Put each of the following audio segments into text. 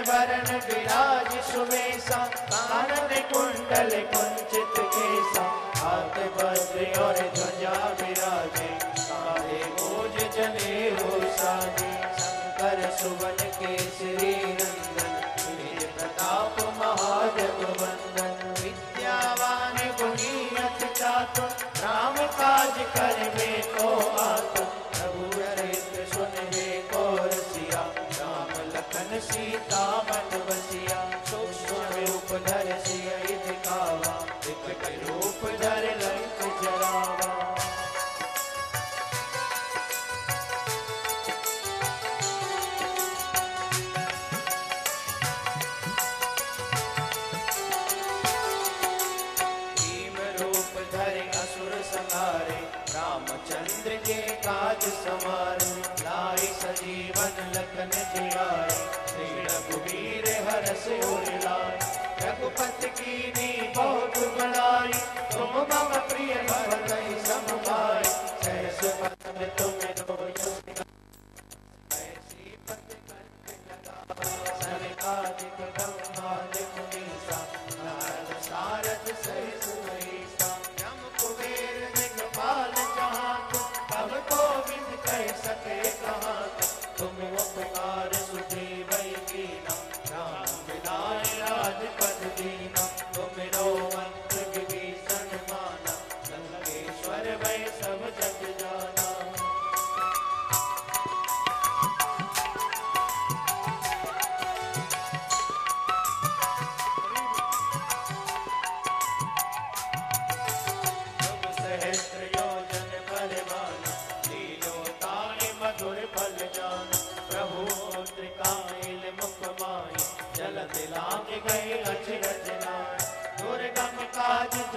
वरण विराज सुवेशा कानन कुंडल कुंचित केसा। हाथ वज्र और ध्वजा विराजे, काले भोज जने हो साजे। शंकर सुवन केसरी नंदन तेज प्रताप महाजग वंदन। विद्यावान गुणी अति चातुर राम काज करवे को आतुर प्रभु चरित्र को राम लखन सीता मन बसिया सूक्ष्म रूप धर सिय दिखावा विकट रूप धर लंक जरावा रामचंद्र के काज समारे लाई सजीवन लखन जियाए। रघुवीर हर से लाए रघुपति की नी बहुत बड़ाई। तुम मम प्रिय भर सम दुर्गम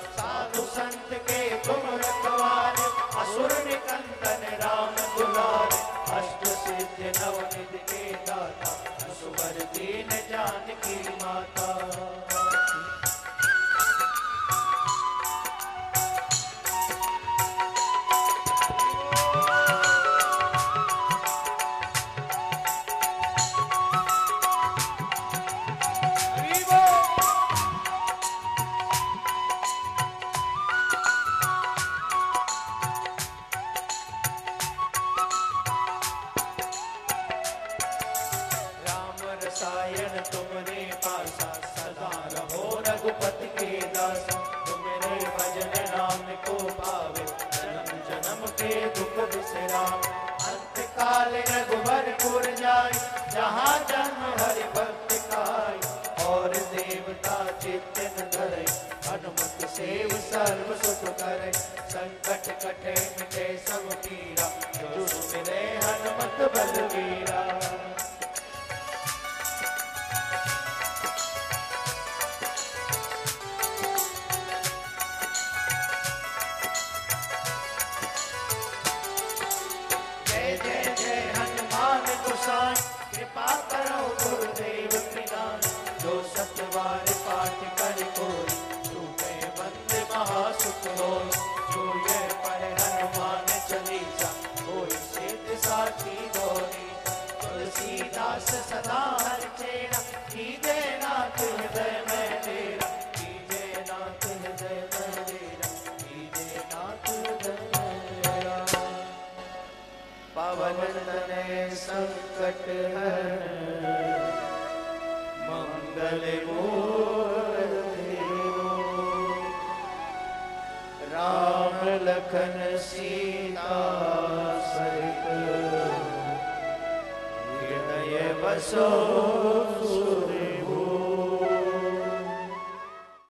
दाता असुवर दीन जानकी माता। सेव सर्व सुख करे, संकट कटे मिटे सब पीरा जो सुमिरे हनुमत बलवीरा जय जय जय हनुमान गोसाई, कृपा पवन संकट मंगल राम लखन सीता सहित हृदय बसो